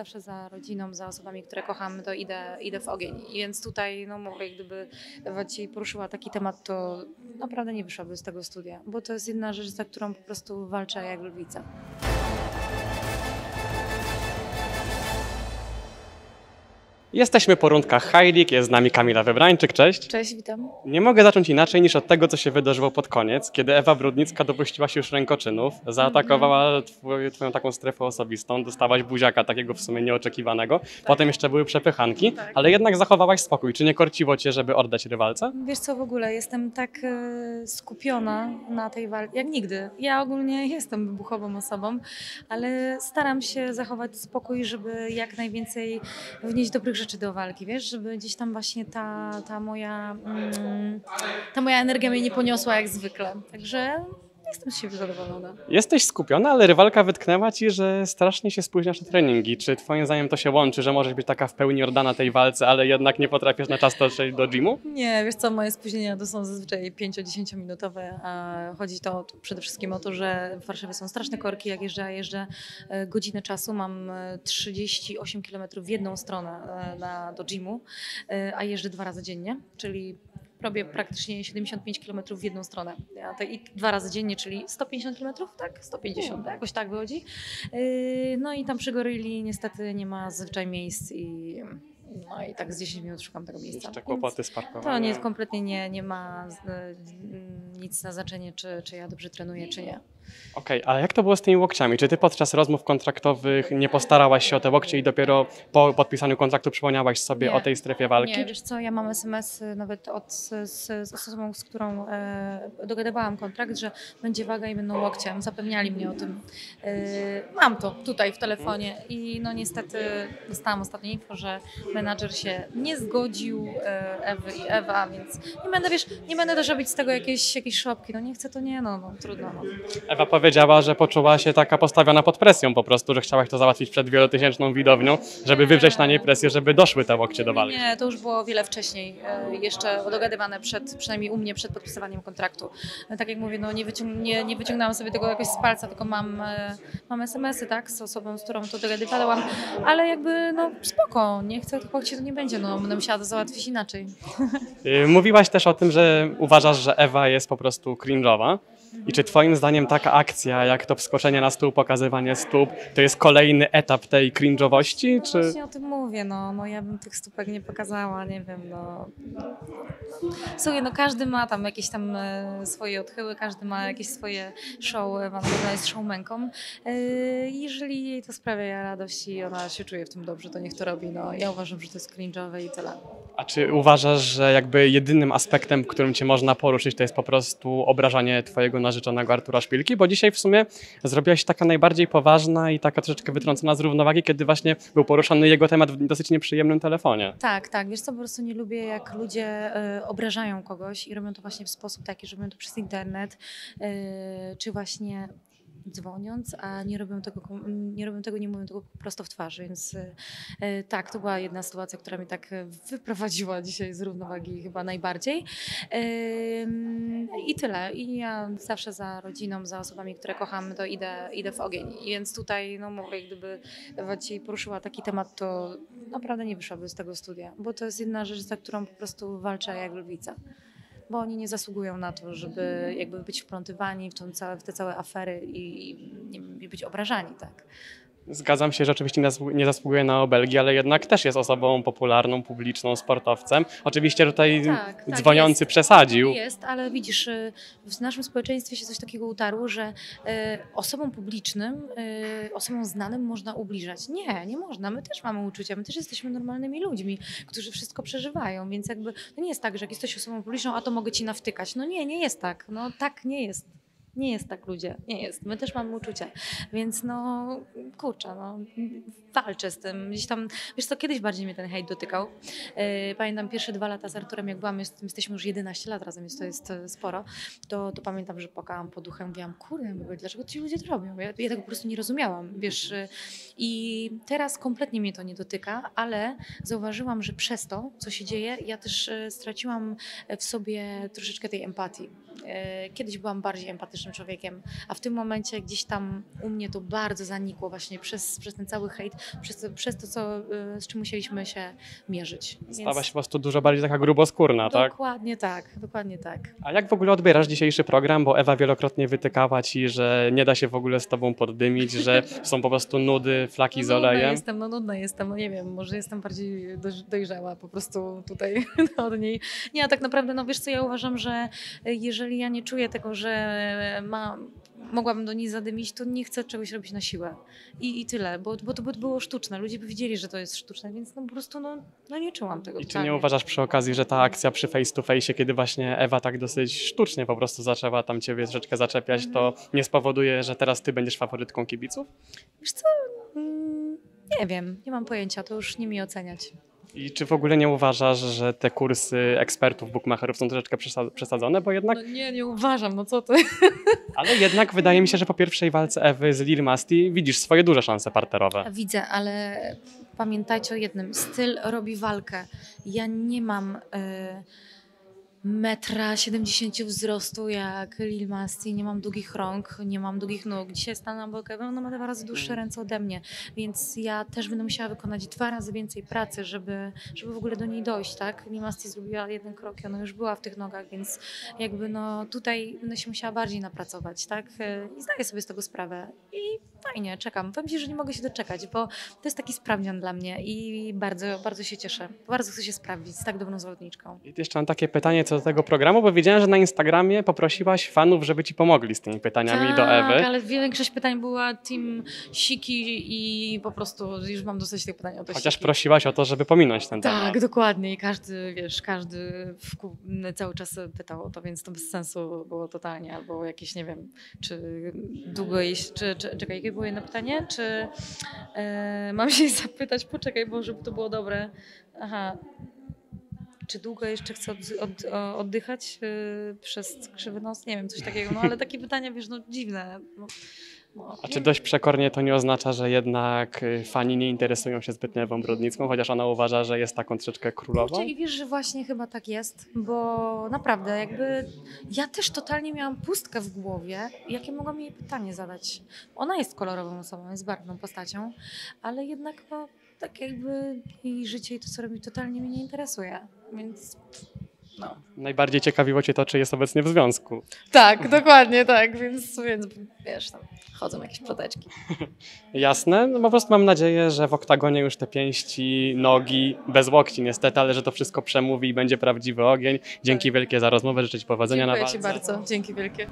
zawsze za rodziną, za osobami, które kocham, to idę, idę w ogień. Więc tutaj, no mówię, gdyby Ci poruszyła taki temat, to naprawdę nie wyszłaby z tego studia, bo to jest jedna rzecz, za którą po prostu walczę jak lwica. Jesteśmy po rundkach League, jest z nami Kamila Wybrańczyk, cześć. Cześć, witam. Nie mogę zacząć inaczej niż od tego, co się wydarzyło pod koniec, kiedy Ewa Brudnicka dopuściła się już rękoczynów, zaatakowała twój, twoją taką strefę osobistą, dostałaś buziaka takiego w sumie nieoczekiwanego, potem jeszcze były przepychanki, ale jednak zachowałaś spokój. Czy nie korciło cię, żeby oddać rywalce? Wiesz co, w ogóle jestem tak e, skupiona na tej walce, jak nigdy. Ja ogólnie jestem wybuchową osobą, ale staram się zachować spokój, żeby jak najwięcej wnieść dobrych rzeczy do walki, wiesz, żeby gdzieś tam właśnie ta, ta moja mm, ta moja energia mnie nie poniosła jak zwykle. Także jestem z siebie zadowolona. Jesteś skupiona, ale rywalka wytknęła ci, że strasznie się spóźniasz na treningi. Czy twoim zdaniem to się łączy, że możesz być taka w pełni oddana tej walce, ale jednak nie potrafisz na czas dotrzeć do gymu? Nie, wiesz co, moje spóźnienia to są zazwyczaj 5-10 minutowe, a chodzi to przede wszystkim o to, że w Warszawie są straszne korki, jak jeżdżę, a jeżdżę e, godzinę czasu, mam e, 38 km w jedną stronę e, na, do gymu, e, a jeżdżę dwa razy dziennie, czyli robię praktycznie 75 km w jedną stronę. Ja to i dwa razy dziennie, czyli 150 km, tak? 150, jakoś tak wychodzi. Yy, No i tam przy Goryli niestety nie ma zazwyczaj miejsc i no i tak z 10 minut szukam tego miejsca. Jeszcze kłopoty z To parkowaniem. nie, kompletnie nie, nie ma nic na znaczenie, czy, czy ja dobrze trenuję, czy nie. Okej, a jak to było z tymi łokciami? Czy ty podczas rozmów kontraktowych nie postarałaś się o te łokcie i dopiero po podpisaniu kontraktu przypomniałaś sobie Nie. o tej strefie walki? Nie, wiesz co, ja mam SMS -y nawet od, z, z osobą, z którą e, dogadywałam kontrakt, że będzie waga i będą łokcie. Zapewniali mnie o tym. E, mam to tutaj w telefonie i no niestety dostałam ostatnie info, że menadżer się nie zgodził e, Ewy i Ewa, więc nie będę, wiesz, nie będę też robić z tego jakieś, szopki. No nie chcę, to nie, no, no trudno. No. Ewa powiedziała, że poczuła się taka postawiona pod presją po prostu, że chciałaś to załatwić przed wielotysięczną widownią, żeby wywrzeć na niej presję, żeby doszły te łokcie do walki. Nie, to już było wiele wcześniej, e, jeszcze dogadywane przed, przynajmniej u mnie przed podpisywaniem kontraktu. E, Tak jak mówię, no nie, wyciąg nie, nie wyciągnęłam sobie tego jakoś z palca, tylko mam, e, mam SMS-y, tak, z osobą, z którą to dogadywałam, ale jakby, no spoko, nie chcę tych łokci, to nie będzie, no będę musiała to załatwić inaczej. Y, Mówiłaś też o tym, że uważasz, że Ewa jest po prostu cringe'owa. I czy twoim zdaniem taka akcja, jak to wskoczenie na stół, pokazywanie stóp, to jest kolejny etap tej cringe'owości, No czy... właśnie o tym mówię, no, no ja bym tych stópek nie pokazała, nie wiem, no. Słuchaj, no każdy ma tam jakieś tam e, swoje odchyły, każdy ma jakieś swoje show, Ewa na pewno jest showmenką. E, jeżeli jej to sprawia radość i ona się czuje w tym dobrze, to niech to robi, no. Ja uważam, że to jest cringe'owe i tyle. A czy uważasz, że jakby jedynym aspektem, którym cię można poruszyć, to jest po prostu obrażanie twojego narzeczonego Artura Szpilki? Bo dzisiaj w sumie zrobiłaś się taka najbardziej poważna i taka troszeczkę wytrącona z równowagi, kiedy właśnie był poruszany jego temat w dosyć nieprzyjemnym telefonie. Tak, tak. Wiesz co, po prostu nie lubię, jak ludzie e, obrażają kogoś i robią to właśnie w sposób taki, że robią to przez internet, e, czy właśnie dzwoniąc, a nie robią tego, nie robią tego, nie mówią tego prosto w twarz, więc e, tak, to była jedna sytuacja, która mnie tak e, wyprowadziła dzisiaj z równowagi chyba najbardziej. I tyle. I ja zawsze za rodziną, za osobami, które kocham, to idę, idę w ogień. Więc tutaj, no mówię, gdyby Ewa Ci poruszyła taki temat, to naprawdę nie wyszłaby z tego studia, bo to jest jedna rzecz, za którą po prostu walczę jak lwica. Bo oni nie zasługują na to, żeby jakby być wplątywani w, tą całe, w te całe afery i, wiem, i być obrażani, tak. Zgadzam się, że oczywiście nie zasłu- nie zasługuje na obelgi, ale jednak też jest osobą popularną, publiczną, sportowcem. Oczywiście tutaj Tak, tak, dzwoniący jest. przesadził. Jest, ale widzisz, y, w naszym społeczeństwie się coś takiego utarło, że y, osobom publicznym, y, osobom znanym można ubliżać. Nie, nie można. My też mamy uczucia, my też jesteśmy normalnymi ludźmi, którzy wszystko przeżywają, więc jakby to nie jest tak, że jak jesteś osobą publiczną, a to mogę ci nawtykać. No nie, nie jest tak. No tak nie jest. Nie jest tak, ludzie. Nie jest. My też mamy uczucia. Więc no, kurczę, no, walczę z tym. Gdzieś tam, wiesz co, kiedyś bardziej mnie ten hejt dotykał. Yy, Pamiętam pierwsze dwa lata z Arturem, jak byłam, jest, jesteśmy już 11 lat razem, więc to jest sporo, to, to pamiętam, że płakałam po duchem, mówiłam, kurde, dlaczego ci ludzie to robią? Ja, ja tego po prostu nie rozumiałam, wiesz. y, I teraz kompletnie mnie to nie dotyka, ale zauważyłam, że przez to, co się dzieje, ja też e, straciłam w sobie troszeczkę tej empatii. Kiedyś byłam bardziej empatycznym fantastycznym człowiekiem, a w tym momencie gdzieś tam u mnie to bardzo zanikło właśnie przez, przez ten cały hejt, przez, to- przez to, co, y, z czym musieliśmy się mierzyć. Więc Stałaś po prostu dużo bardziej taka gruboskórna, tak? Dokładnie tak, dokładnie tak. A jak w ogóle odbierasz dzisiejszy program? Bo Ewa wielokrotnie wytykała ci, że nie da się w ogóle z tobą poddymić, że są po prostu nudy, flaki z No, nudna olejem. jestem, no nudna jestem, no nie wiem, może jestem bardziej doj- dojrzała po prostu tutaj od niej. Nie, a tak naprawdę, no wiesz co, ja uważam, że jeżeli ja nie czuję tego, że ma, mogłabym do niej zadymić, to nie chcę czegoś robić na siłę. I, i tyle, bo, bo to by było sztuczne. Ludzie by widzieli, że to jest sztuczne, więc no po prostu no, no nie czułam tego I czy nie uważasz przy okazji, że ta akcja przy face to face, kiedy właśnie Ewa tak dosyć sztucznie po prostu zaczęła tam ciebie troszeczkę zaczepiać, to nie spowoduje, że teraz ty będziesz faworytką kibiców? Wiesz co, mm, nie wiem, nie mam pojęcia, to już nie mi oceniać. I czy w ogóle nie uważasz, że te kursy ekspertów, bookmacherów są troszeczkę przesa- przesadzone? Bo jednak, No nie, nie uważam, no co ty. ale jednak wydaje mi się, że po pierwszej walce Ewy z Lil Masti widzisz swoje duże szanse parterowe. Widzę, ale pamiętajcie o jednym. Styl robi walkę. Ja nie mam y, metra 70 wzrostu jak Lil Masti, nie mam długich rąk, nie mam długich nóg. Dzisiaj stanę obok Ewy, ona ma dwa razy dłuższe ręce ode mnie, więc ja też będę musiała wykonać dwa razy więcej pracy, żeby, żeby w ogóle do niej dojść, tak? Lil Masti zrobiła jeden krok i ona już była w tych nogach, więc jakby no tutaj będę się musiała bardziej napracować, tak? Y, I zdaję sobie z tego sprawę. I fajnie, czekam. Powiem Ci, że nie mogę się doczekać, bo to jest taki sprawdzian dla mnie i bardzo, bardzo się cieszę. Bardzo chcę się sprawdzić z tak dobrą zawodniczką. I jeszcze mam takie pytanie co do tego programu, bo wiedziałem, że na Instagramie poprosiłaś fanów, żeby ci pomogli z tymi pytaniami do tak, Ewy. ale większość pytań była team Siki i po prostu już mam dosyć tych pytań o to Chociaż Siki. prosiłaś o to, żeby pominąć ten temat. Tak, dokładnie. I każdy, wiesz, każdy cały czas pytał o to, więc to bez sensu było totalnie. Albo jakieś, nie wiem, czy długo iść, czy, czy czekaj, było jedno pytanie? Czy e, mam się zapytać, poczekaj, bo żeby to było dobre. Aha. Czy długo jeszcze chcę od, od, oddychać y, przez krzywy nos? Nie wiem, coś takiego. No ale takie pytania, wiesz, no dziwne. A czy dość przekornie to nie oznacza, że jednak y, fani nie interesują się zbytnio Ewą Brodnicką, chociaż ona uważa, że jest taką troszeczkę królową? Kurczę, i wiesz, że właśnie chyba tak jest, bo naprawdę jakby ja też totalnie miałam pustkę w głowie, jakie mogłam jej pytanie zadać. Ona jest kolorową osobą, jest barwną postacią, ale jednak no, tak jakby jej życie i to, co robi, totalnie mnie nie interesuje, więc no. Najbardziej ciekawiło cię to, czy jest obecnie w związku. Tak, dokładnie tak, więc, więc wiesz, tam chodzą jakieś ploteczki. Jasne? No po prostu mam nadzieję, że w oktagonie już te pięści, nogi, bez łokci niestety, ale że to wszystko przemówi i będzie prawdziwy ogień. Dzięki wielkie za rozmowę, życzę ci powodzenia Dziękuję na Ci walce. bardzo, dzięki wielkie.